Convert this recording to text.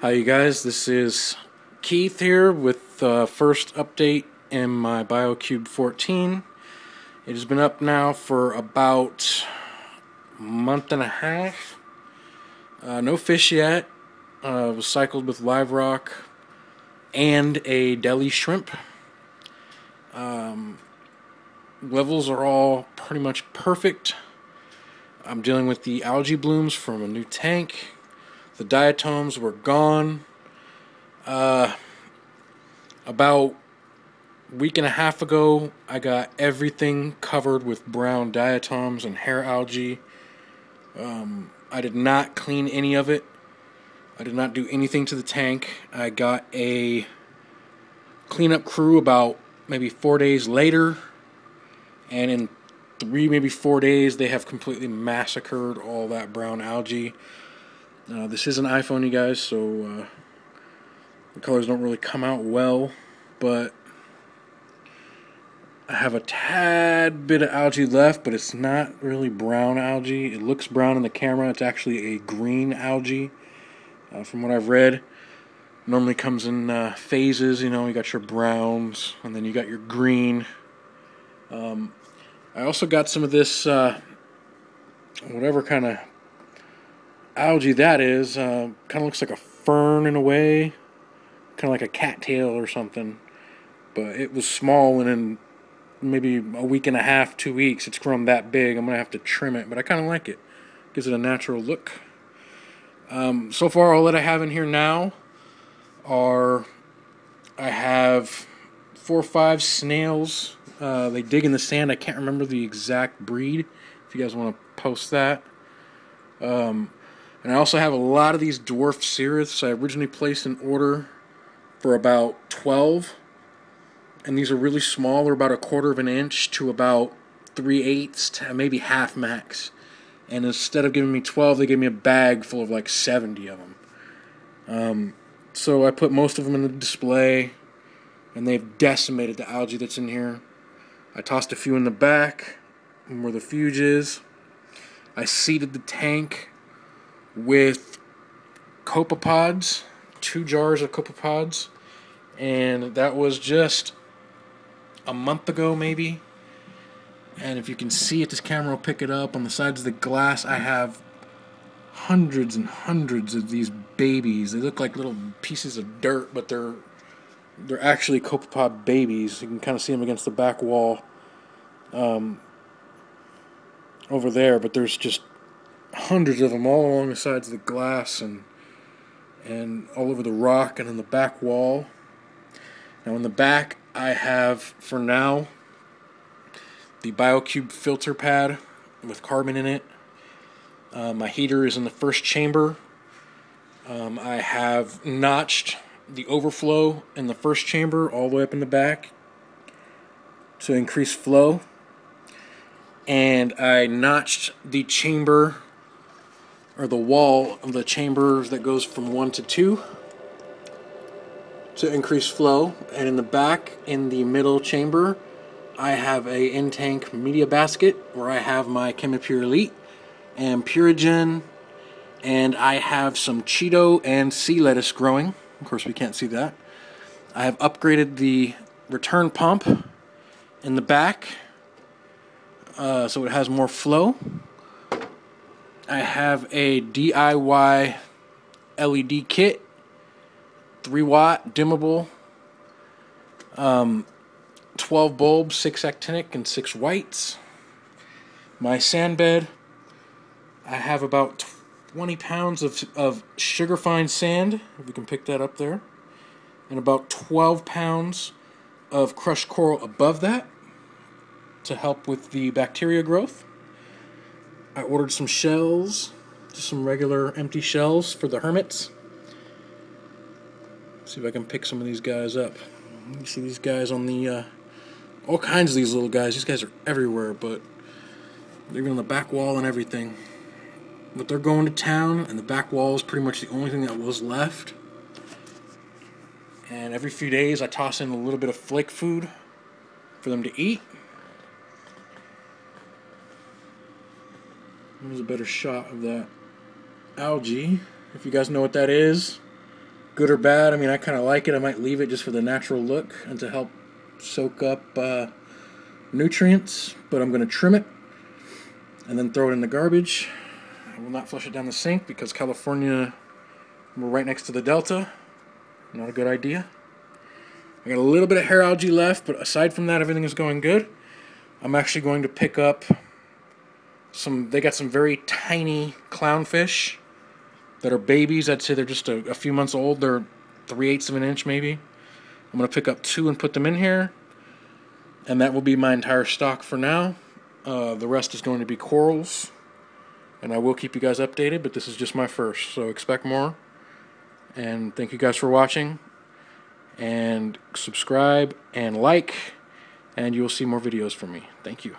Hi, you guys. This is Keith here with the first update in my BioCube 14. It has been up now for about a month and a half. Uh, no fish yet. Uh, was cycled with live rock and a deli shrimp. Um, levels are all pretty much perfect. I'm dealing with the algae blooms from a new tank. The diatoms were gone. Uh, about week and a half ago, I got everything covered with brown diatoms and hair algae. Um, I did not clean any of it. I did not do anything to the tank. I got a cleanup crew about maybe four days later, and in three, maybe four days, they have completely massacred all that brown algae. Uh, this is an iPhone, you guys, so uh, the colors don't really come out well, but I have a tad bit of algae left, but it's not really brown algae. It looks brown in the camera. It's actually a green algae, uh, from what I've read. Normally comes in uh, phases. You know, you got your browns, and then you got your green. Um, I also got some of this, uh, whatever kind of algae that is. Uh, kind of looks like a fern in a way, kind of like a cattail or something. But it was small, and in maybe a week and a half, two weeks, it's grown that big. I'm gonna have to trim it, but I kind of like it. Gives it a natural look. Um, so far, all that I have in here now are I have four or five snails. Uh, they dig in the sand. I can't remember the exact breed. If you guys want to post that. Um, and I also have a lot of these dwarf ceriths. I originally placed an order for about 12. And these are really small. They're about a quarter of an inch to about 3 eighths to maybe half max. And instead of giving me 12, they gave me a bag full of like 70 of them. Um, so I put most of them in the display. And they've decimated the algae that's in here. I tossed a few in the back where the fuge is. I seeded the tank with copepods, two jars of copepods, and that was just a month ago, maybe. And if you can see it, this camera will pick it up. On the sides of the glass, I have hundreds and hundreds of these babies. They look like little pieces of dirt, but they're they're actually copepod babies. You can kind of see them against the back wall um, over there, but there's just hundreds of them all along the sides of the glass and and all over the rock and in the back wall. Now in the back I have for now the BioCube filter pad with carbon in it. Uh, my heater is in the first chamber. Um, I have notched the overflow in the first chamber all the way up in the back to increase flow. And I notched the chamber or the wall of the chambers that goes from one to two to increase flow. And in the back, in the middle chamber, I have a in-tank media basket where I have my Chemipure Elite and Purigen, and I have some Chaeto and sea lettuce growing. Of course, we can't see that. I have upgraded the return pump in the back uh, so it has more flow. I have a DIY LED kit, 3 watt dimmable, um, 12 bulbs, 6 actinic and 6 whites. My sand bed, I have about 20 pounds of, of sugar fine sand, if you can pick that up there, and about 12 pounds of crushed coral above that to help with the bacteria growth. I ordered some shells, just some regular empty shells for the hermits. See if I can pick some of these guys up. You see these guys on the, uh, all kinds of these little guys. These guys are everywhere, but they're even on the back wall and everything. But they're going to town, and the back wall is pretty much the only thing that was left. And every few days, I toss in a little bit of flake food for them to eat. Here's a better shot of that algae. If you guys know what that is, good or bad. I mean, I kind of like it. I might leave it just for the natural look and to help soak up uh, nutrients, but I'm going to trim it and then throw it in the garbage. I will not flush it down the sink because California, we're right next to the Delta. Not a good idea. I got a little bit of hair algae left, but aside from that, everything is going good. I'm actually going to pick up some, they got some very tiny clownfish that are babies. I'd say they're just a, a few months old. They're three eighths of an inch, maybe. I'm to pick up two and put them in here. And that will be my entire stock for now. Uh, the rest is going to be corals. And I will keep you guys updated, but this is just my first. So expect more. And thank you guys for watching. And subscribe and like. And you will see more videos from me. Thank you.